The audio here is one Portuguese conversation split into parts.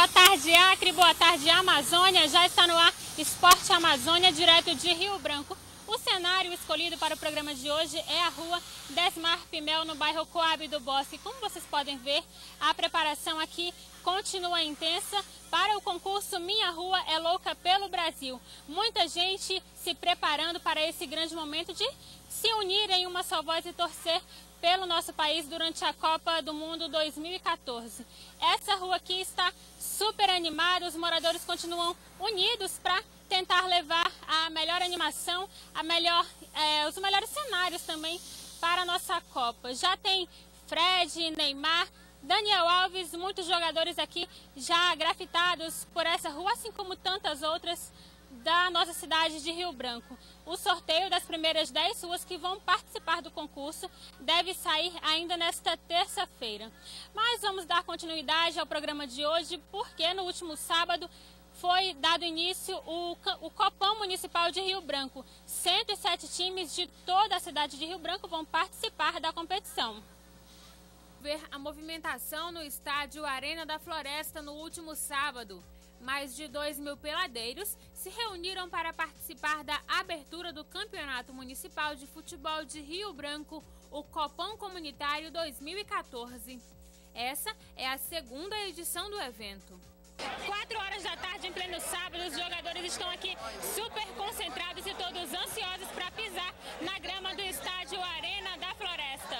Boa tarde, Acre. Boa tarde, Amazônia. Já está no ar Esporte Amazônia, direto de Rio Branco. O cenário escolhido para o programa de hoje é a rua Desmar Pimel, no bairro Coab do Bosque. Como vocês podem ver, a preparação aqui continua intensa para o concurso Minha Rua é Louca pelo Brasil. Muita gente se preparando para esse grande momento de se unir em uma só voz e torcer pelo nosso país durante a Copa do Mundo 2014. Essa rua aqui está super animada, os moradores continuam unidos para tentar levar a melhor animação, a melhor, é, os melhores cenários também para a nossa Copa. Já tem Fred, Neymar, Daniel Alves, muitos jogadores aqui já grafitados por essa rua, assim como tantas outras da nossa cidade de Rio Branco. O sorteio das primeiras 10 ruas que vão participar do concurso deve sair ainda nesta terça-feira. Mas vamos dar continuidade ao programa de hoje, porque no último sábado foi dado início o, o Copão Municipal de Rio Branco. 107 times de toda a cidade de Rio Branco vão participar da competição ver a movimentação no estádio Arena da Floresta no último sábado. Mais de 2 mil peladeiros se reuniram para participar da abertura do Campeonato Municipal de Futebol de Rio Branco, o Copão Comunitário 2014. Essa é a segunda edição do evento. 4 horas da tarde, em pleno sábado, os jogadores estão aqui super concentrados e todos ansiosos para pisar na grama do estádio Arena da Floresta.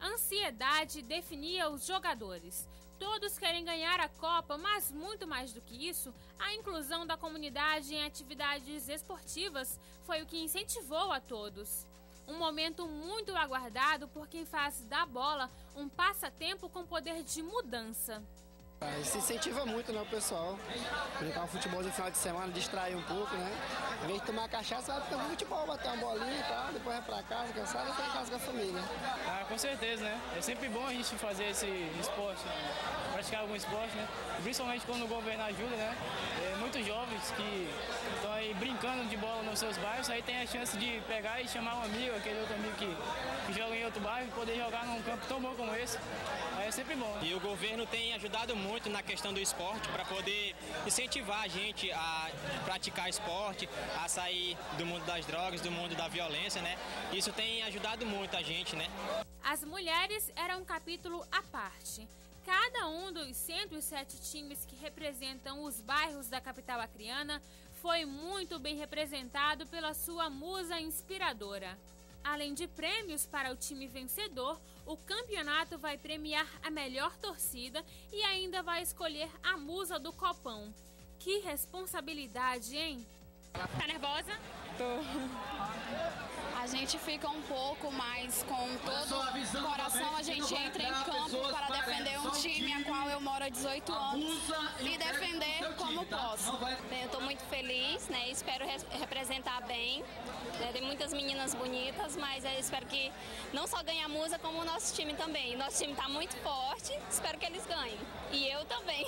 Ansiedade definia os jogadores. Todos querem ganhar a Copa, mas muito mais do que isso, a inclusão da comunidade em atividades esportivas foi o que incentivou a todos. Um momento muito aguardado por quem faz da bola um passatempo com poder de mudança. Isso incentiva muito né, o pessoal. Brincar um futebol no final de semana, distrair um pouco, né? Em vez de tomar cachaça, vai pro futebol, bater uma bolinha e tal, depois vai pra casa, cansado e ficar em casa com a família. Ah, com certeza, né? É sempre bom a gente fazer esse esporte, né? praticar algum esporte, né? Principalmente quando o governo ajuda, né? É, muitos jovens que estão aí brincando de bola nos seus bairros, aí tem a chance de pegar e chamar um amigo, aquele outro amigo que, que joga em outro bairro, e poder jogar num campo tão bom como esse. Aí é sempre bom. Né? E o governo tem ajudado muito na questão do esporte para poder incentivar a gente a praticar esporte, a sair do mundo das drogas, do mundo da violência, né? Isso tem ajudado muito a gente, né? As mulheres eram um capítulo à parte. Cada um dos 107 times que representam os bairros da capital acriana foi muito bem representado pela sua musa inspiradora. Além de prêmios para o time vencedor, o campeonato vai premiar a melhor torcida e ainda vai escolher a musa do copão. Que responsabilidade, hein? Tá nervosa? Tô. A gente fica um pouco mais com todo o coração, a gente entra em campo para defender um time a qual eu moro há 18 anos e defender como posso. Bem, eu estou muito feliz, né? Espero representar bem. Né? Tem muitas meninas bonitas, mas eu espero que não só ganhe a musa, como o nosso time também. Nosso time está muito forte, espero que eles ganhem. E eu também.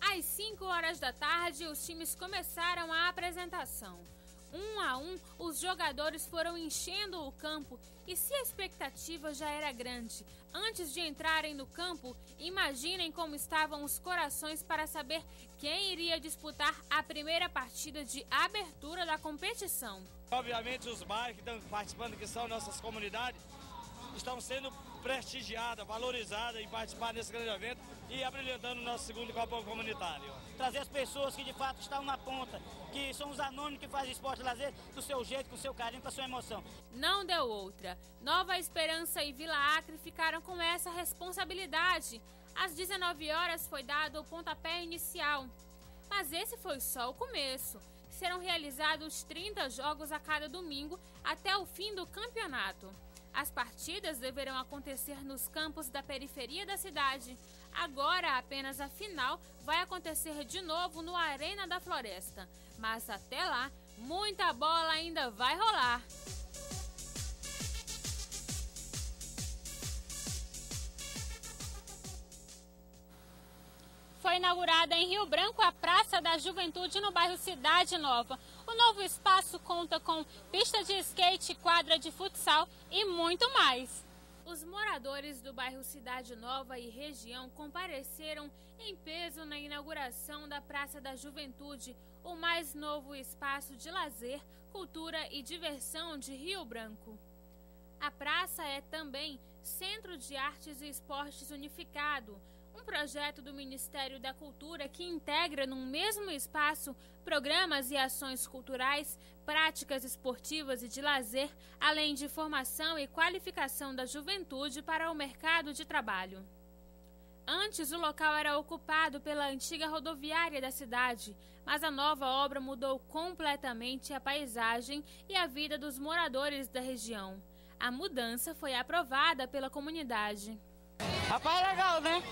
Às 5 horas da tarde, os times começaram a apresentação. Um a um, os jogadores foram enchendo o campo e se a expectativa já era grande, antes de entrarem no campo, imaginem como estavam os corações para saber quem iria disputar a primeira partida de abertura da competição. Obviamente os bairros que estão participando, que são nossas comunidades, estão sendo prestigiada, valorizada em participar desse grande evento e abrilhantando o nosso segundo Copão Comunitário. Trazer as pessoas que de fato estão na ponta, que são os anônimos que fazem esporte lazer do seu jeito, com seu carinho, com a sua emoção. Não deu outra. Nova Esperança e Vila Acre ficaram com essa responsabilidade. Às 19 horas foi dado o pontapé inicial. Mas esse foi só o começo. Serão realizados 30 jogos a cada domingo até o fim do campeonato. As partidas deverão acontecer nos campos da periferia da cidade. Agora, apenas a final vai acontecer de novo no Arena da Floresta. Mas até lá, muita bola ainda vai rolar. Foi inaugurada em Rio Branco a Praça da Juventude no bairro Cidade Nova. O novo espaço conta com pista de skate, quadra de futsal e muito mais. Os moradores do bairro Cidade Nova e região compareceram em peso na inauguração da Praça da Juventude, o mais novo espaço de lazer, cultura e diversão de Rio Branco. A praça é também Centro de Artes e Esportes Unificado, um projeto do Ministério da Cultura que integra num mesmo espaço programas e ações culturais, práticas esportivas e de lazer, além de formação e qualificação da juventude para o mercado de trabalho. Antes, o local era ocupado pela antiga rodoviária da cidade, mas a nova obra mudou completamente a paisagem e a vida dos moradores da região. A mudança foi aprovada pela comunidade. Rapaz, é legal, né?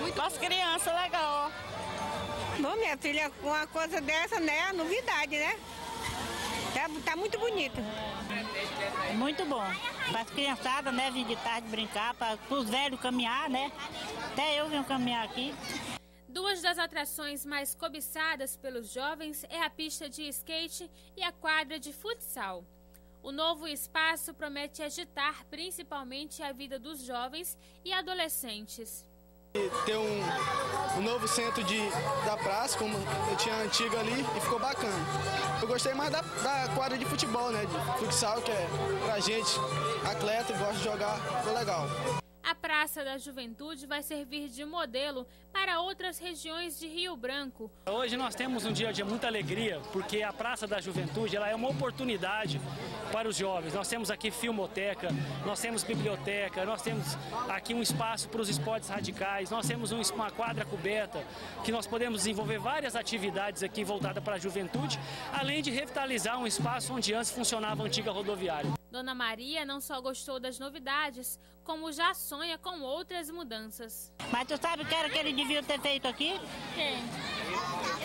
Muito As crianças, legal. Bom, minha filha, com uma coisa dessa, né? Novidade, né? Tá, tá muito bonito. Muito bom. Para as criançadas, né? Vir de tarde brincar, para os velhos caminhar, né? Até eu venho caminhar aqui. Duas das atrações mais cobiçadas pelos jovens é a pista de skate e a quadra de futsal. O novo espaço promete agitar principalmente a vida dos jovens e adolescentes. Ter um, um novo centro de, da praça, como eu tinha antiga ali, e ficou bacana. Eu gostei mais da, da quadra de futebol, né? De futsal, que é pra gente, atleta, gosta de jogar, ficou legal. A Praça da Juventude vai servir de modelo para outras regiões de Rio Branco. Hoje nós temos um dia de muita alegria, porque a Praça da Juventude ela é uma oportunidade para os jovens. Nós temos aqui filmoteca, nós temos biblioteca, nós temos aqui um espaço para os esportes radicais, nós temos uma quadra coberta que nós podemos desenvolver várias atividades aqui voltadas para a juventude, além de revitalizar um espaço onde antes funcionava a antiga rodoviária. Dona Maria não só gostou das novidades, como já sonha com outras mudanças. Mas tu sabe o que era que ele devia ter feito aqui? Quem?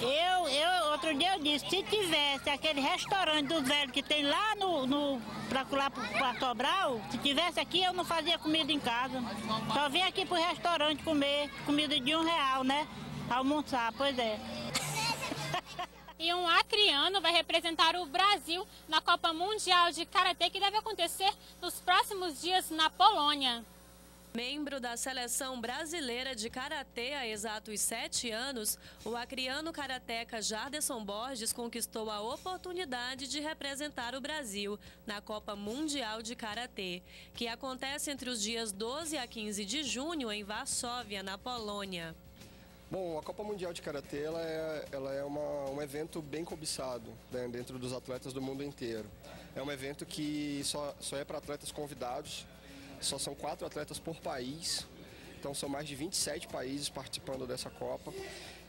Eu, eu, outro dia eu disse, se tivesse aquele restaurante dos velhos que tem lá no, no pra, lá pra Sobral, se tivesse aqui eu não fazia comida em casa. Só vim aqui pro restaurante comer comida de um real, né? Almoçar, pois é e um acriano vai representar o Brasil na Copa Mundial de Karatê que deve acontecer nos próximos dias na Polônia. Membro da seleção brasileira de karatê há exatos sete anos, o acriano karateca Jarderson Borges conquistou a oportunidade de representar o Brasil na Copa Mundial de Karatê, que acontece entre os dias 12 a 15 de junho em Varsóvia, na Polônia. Bom, a Copa Mundial de Karatê ela é, ela é evento bem cobiçado né, dentro dos atletas do mundo inteiro. É um evento que só, só é para atletas convidados, só são quatro atletas por país, então são mais de 27 países participando dessa Copa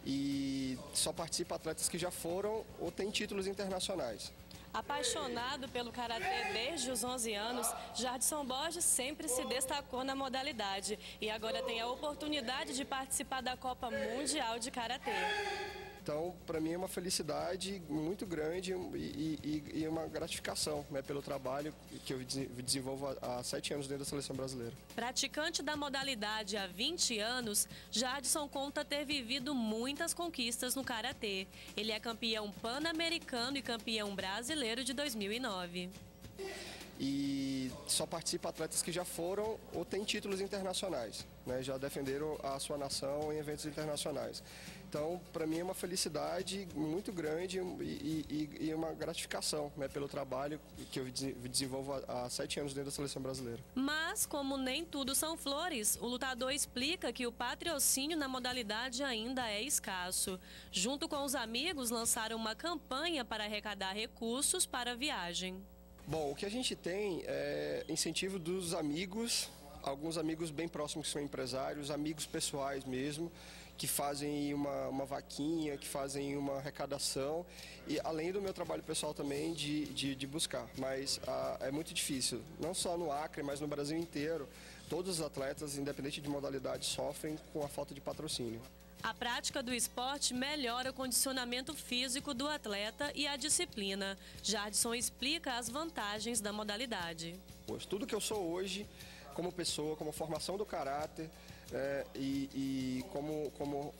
e só participa atletas que já foram ou têm títulos internacionais. Apaixonado pelo karatê desde os 11 anos, Jardson Borges sempre se destacou na modalidade e agora tem a oportunidade de participar da Copa Mundial de Karatê. Então, para mim é uma felicidade muito grande e, e, e uma gratificação né, pelo trabalho que eu desenvolvo há, sete anos dentro da seleção brasileira. Praticante da modalidade há 20 anos, Jadson conta ter vivido muitas conquistas no Karatê. Ele é campeão pan-americano e campeão brasileiro de 2009 e só participa atletas que já foram ou têm títulos internacionais, né? já defenderam a sua nação em eventos internacionais. Então, para mim é uma felicidade muito grande e, e, e uma gratificação né, pelo trabalho que eu desenvolvo há sete anos dentro da seleção brasileira. Mas, como nem tudo são flores, o lutador explica que o patrocínio na modalidade ainda é escasso. Junto com os amigos, lançaram uma campanha para arrecadar recursos para a viagem. Bom, o que a gente tem é incentivo dos amigos, alguns amigos bem próximos que são empresários, amigos pessoais mesmo, que fazem uma, uma vaquinha, que fazem uma arrecadação, e além do meu trabalho pessoal também de, de, de buscar. Mas ah, é muito difícil, não só no Acre, mas no Brasil inteiro. Todos os atletas, independente de modalidade, sofrem com a falta de patrocínio. A prática do esporte melhora o condicionamento físico do atleta e a disciplina. Jardson explica as vantagens da modalidade. Tudo que eu sou hoje, como pessoa, como formação do caráter é, e, e como, como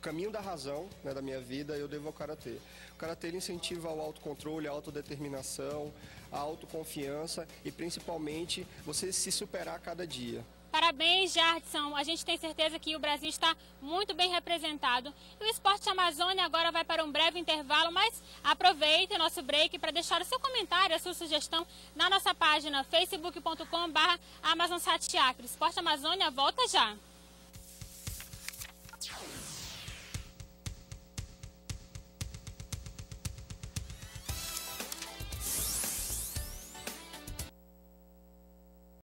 caminho da razão né, da minha vida, eu devo ao Karatê. O Karatê incentiva o autocontrole, a autodeterminação, a autoconfiança e principalmente você se superar a cada dia. Parabéns, Jardson. A gente tem certeza que o Brasil está muito bem representado. E o Esporte Amazônia agora vai para um breve intervalo, mas aproveite o nosso break para deixar o seu comentário, a sua sugestão na nossa página facebook.com.br AmazonSatAcre. Esporte Amazônia volta já. Let's go.